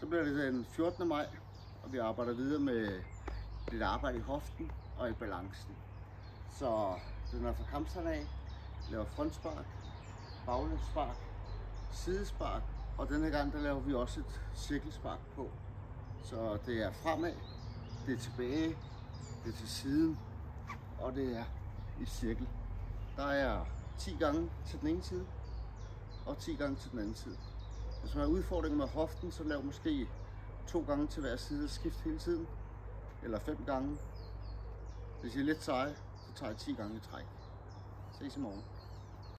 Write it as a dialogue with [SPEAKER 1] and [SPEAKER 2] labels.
[SPEAKER 1] Så bliver det den 14. maj, og vi arbejder videre med lidt arbejde i hoften og i balancen. Så den er fra kampstart af, laver frontspark, baglænsspark, sidespark, og denne gang der laver vi også et cirkelspark på. Så det er fremad, det er tilbage, det er til siden, og det er i cirkel. Der er 10 gange til den ene side, og 10 gange til den anden side. Hvis man har udfordringer med hoften, så lav måske to gange til hver side og skift hele tiden. Eller fem gange. Hvis I er lidt seje, så tager jeg 10 gange i træk. Ses i morgen.